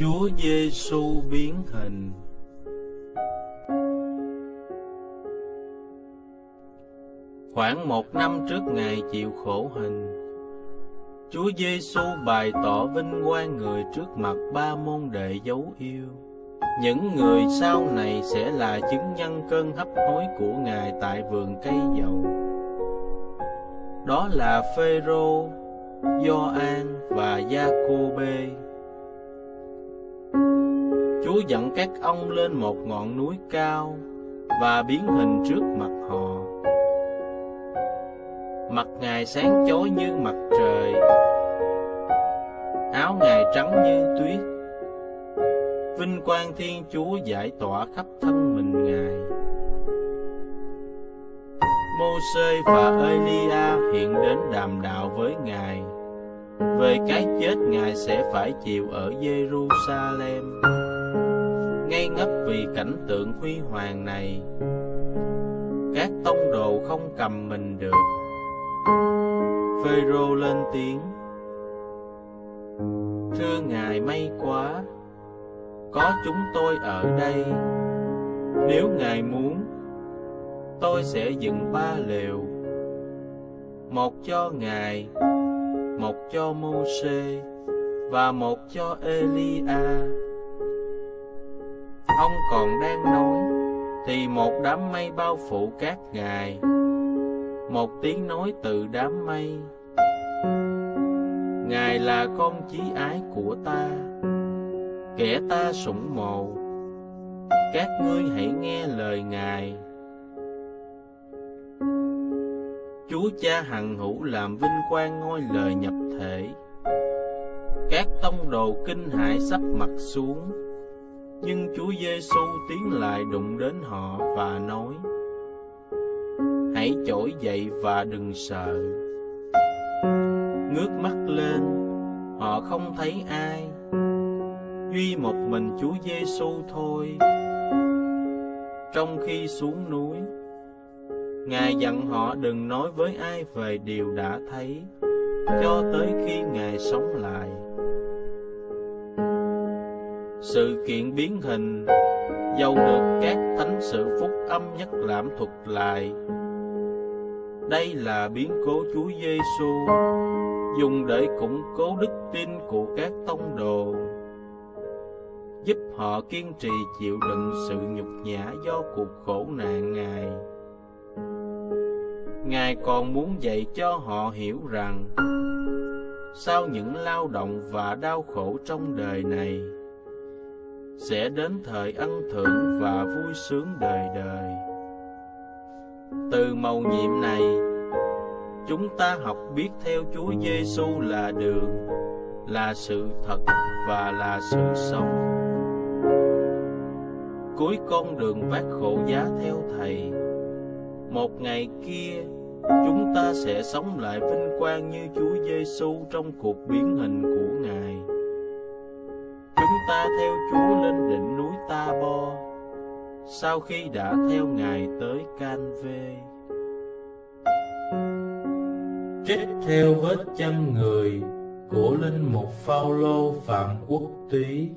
Chúa Giêsu biến hình. Khoảng một năm trước ngày chịu khổ hình Chúa Giêsu bày tỏ vinh quang người trước mặt ba môn đệ dấu yêu. Những người sau này sẽ là chứng nhân cơn hấp hối của Ngài tại vườn cây dầu. Đó là Phêrô, Gioan và Giacôbê. Chúa dẫn các ông lên một ngọn núi cao và biến hình trước mặt họ. Mặt Ngài sáng chói như mặt trời, áo Ngài trắng như tuyết. Vinh quang Thiên Chúa giải tỏa khắp thân mình Ngài. Môsê và Elia hiện đến đàm đạo với Ngài về cái chết Ngài sẽ phải chịu ở Jerusalem. Ngây ngất vì cảnh tượng huy hoàng này, các tông đồ không cầm mình được. Phêrô lên tiếng: Thưa Ngài may quá, có chúng tôi ở đây. Nếu Ngài muốn, tôi sẽ dựng ba lều, một cho Ngài một cho Môsê và một cho Elia. Ông còn đang nói thì một đám mây bao phủ các ngài. Một tiếng nói từ đám mây. Ngài là con chí ái của ta, kẻ ta sủng mộ. Các ngươi hãy nghe lời Ngài. Chúa Cha hằng hữu làm vinh quang ngôi lời nhập thể. Các tông đồ kinh hãi sắp mặt xuống, nhưng Chúa Giêsu tiến lại đụng đến họ và nói: Hãy trỗi dậy và đừng sợ. Ngước mắt lên, họ không thấy ai, duy một mình Chúa Giêsu thôi. Trong khi xuống núi, Ngài dặn họ đừng nói với ai về điều đã thấy, cho tới khi Ngài sống lại. Sự kiện biến hình, dầu được các thánh sự phúc âm nhất lãm thuật lại, đây là biến cố Chúa Giêsu dùng để củng cố đức tin của các tông đồ, giúp họ kiên trì chịu đựng sự nhục nhã do cuộc khổ nạn Ngài. Ngài còn muốn dạy cho họ hiểu rằng sau những lao động và đau khổ trong đời này sẽ đến thời ân thưởng và vui sướng đời đời. Từ mầu nhiệm này, chúng ta học biết theo Chúa Giêsu là đường, là sự thật và là sự sống. Cuối con đường vác khổ giá theo Thầy, một ngày kia chúng ta sẽ sống lại vinh quang như Chúa Giêsu trong cuộc biến hình của Ngài. Ta theo Chúa lên đỉnh núi Ta Bo sau khi đã theo Ngài tới Can Vê. Trích theo vết chân người của linh mục Phaolô Phạm Quốc Túy